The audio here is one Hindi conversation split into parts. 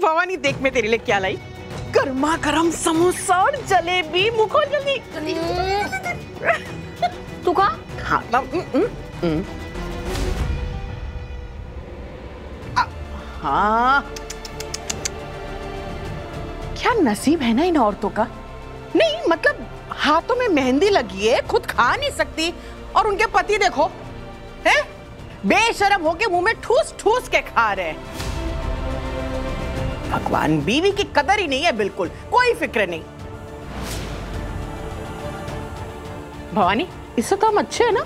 भवानी देख मैं तेरे लिए क्या लाई? गर्मा गर्म समोसा और जलेबी। मुँह खोल जल्दी। तू कहा हाँ हाँ। क्या नसीब है ना इन औरतों का? नहीं मतलब हाथों में मेहंदी लगी है खुद खा नहीं सकती। और उनके पति देखो हैं? बेशरम होके मुँह में ठूस ठूस के खा रहे हैं। भगवान बीवी की कदर ही नहीं है बिल्कुल कोई फ़िक्र नहीं। भवानी इससे तो हम अच्छे हैं ना?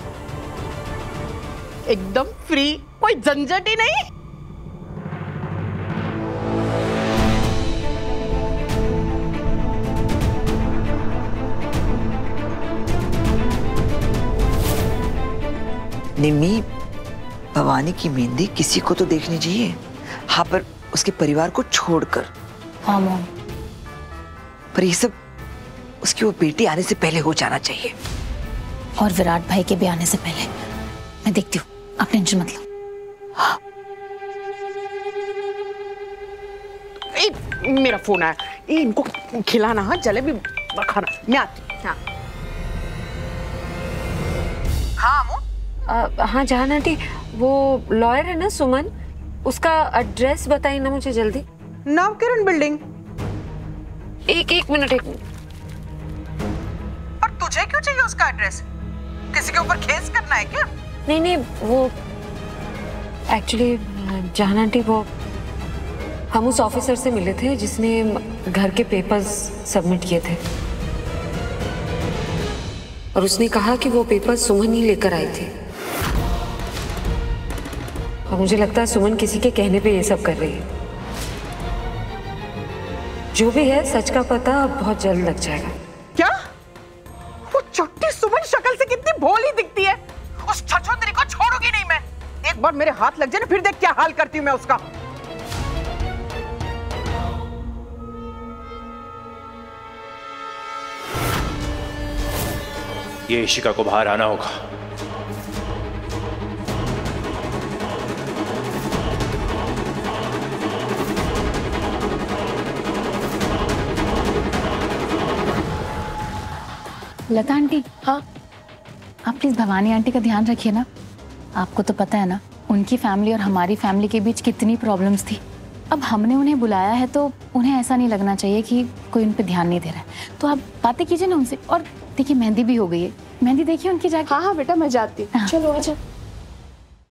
एकदम फ्री कोई झंझट ही नहीं। निम्मी भवानी की मेहंदी किसी को तो देखनी चाहिए। हाँ पर उसके परिवार को छोड़कर। हाँ मॉम। पर ये सब उसकी वो बेटी आने से पहले हो जाना चाहिए। और विराट भाई के भी आने से पहले। मैं देखती हूँ आप टेंशन मत लो। ए, मेरा फ़ोन आया। ए, इनको खिलाना हाँ जलेबी खाना। मैं आती हाँ। हाँ। अमू? हाँ जहान आंटी वो लॉयर है ना सुमन? उसका एड्रेस बताइए ना मुझे जल्दी। नवकिरण बिल्डिंग। एक एक मिनट एक मिनट। और तुझे क्यों चाहिए उसका एड्रेस किसी के ऊपर केस करना है क्या? नहीं नहीं वो एक्चुअली जहान आंटी वो हम उस ऑफिसर से मिले थे जिसने घर के पेपर्स सबमिट किए थे। और उसने कहा कि वो पेपर सुमन ही लेकर आई थी। और मुझे लगता है सुमन किसी के कहने पे ये सब कर रही है। जो भी है सच का पता बहुत जल्द लग जाएगा। क्या? वो छोटी सुमन शक्ल से कितनी भोली दिखती है। उस छछोंदरी को छोड़ूँगी नहीं मैं। एक बार मेरे हाथ लग जाए ना फिर देख क्या हाल करती हूँ मैं उसका। ये इशिका को बाहर आना होगा। लता आंटी हाँ। आप प्लीज़ भवानी आंटी का ध्यान रखिए ना। आपको तो पता है ना उनकी फैमिली और हमारी फैमिली के बीच कितनी प्रॉब्लम्स थी। अब हमने उन्हें बुलाया है तो उन्हें ऐसा नहीं लगना चाहिए कि कोई उन पर ध्यान नहीं दे रहा है। तो आप बातें कीजिए ना उनसे। और देखिए मेहंदी भी हो गई है। मेहंदी देखिए उनकी जाके। हाँ हाँ बेटा मैं जाती हूँ। चलो आजा